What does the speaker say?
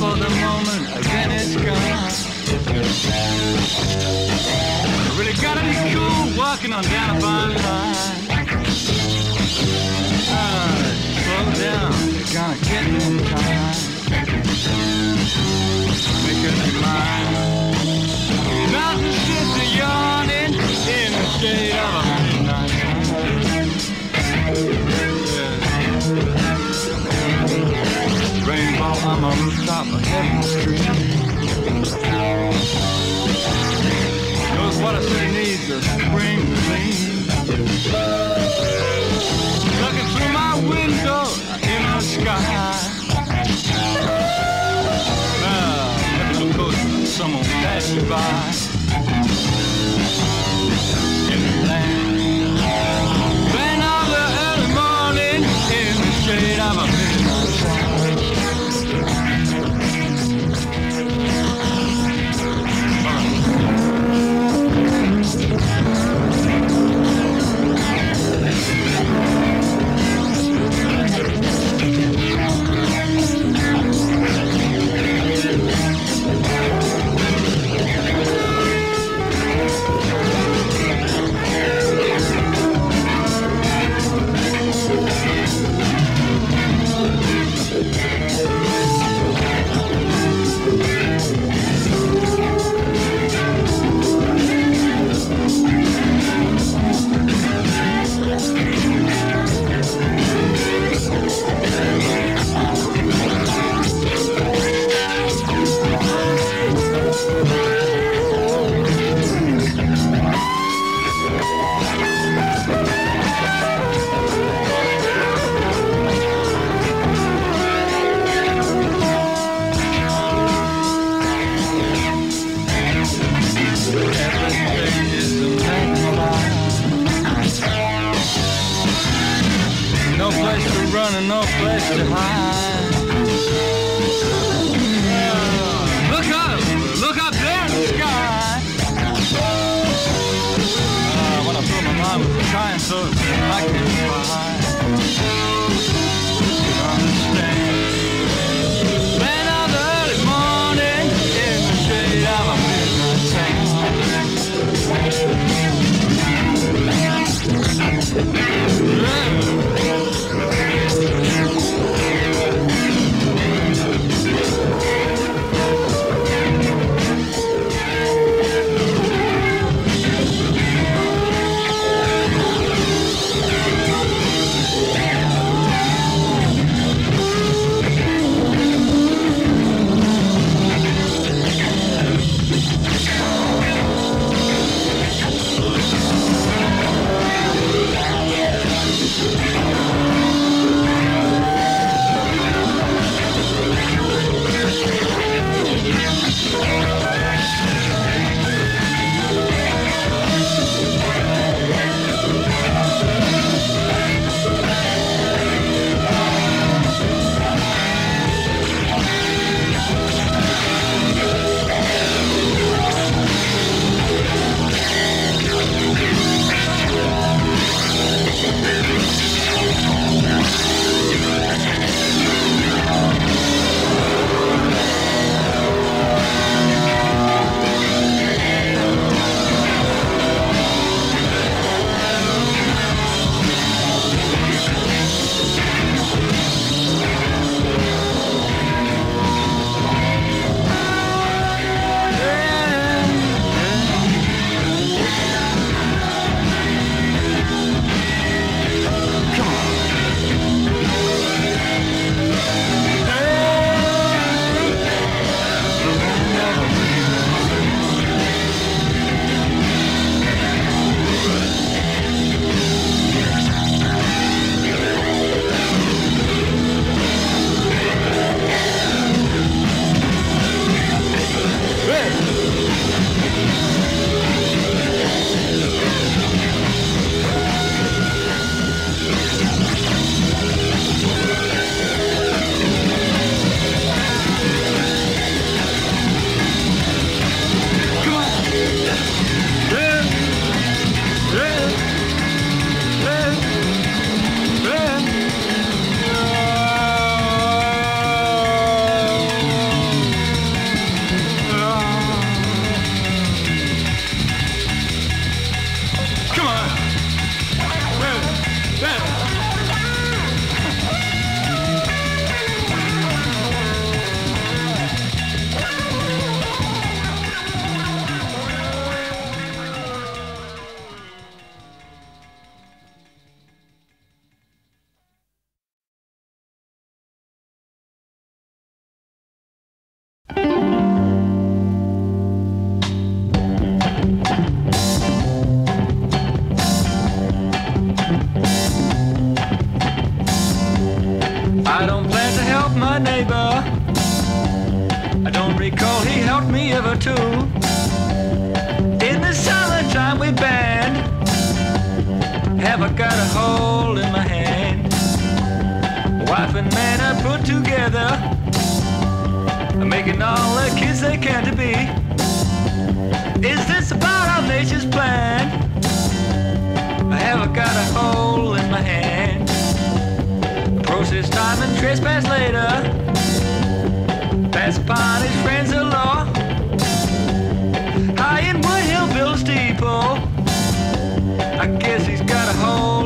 for the moment, then it's gone. Really gotta be cool walking on down a fine line. Ah, slow down, you're gonna get in time. Make up your mind. Rainbow on rooftop of Street. Knows what a city needs, a spring clean. Looking through my window in the sky. Now, look close, someone passing by. With I can fly. together, making all the kids they can to be. Is this about our nation's plan? I haven't got a hole in my hand. Process time and trespass later. Pass upon his friends the law. High in Wood Hill steeple. I guess he's got a hole.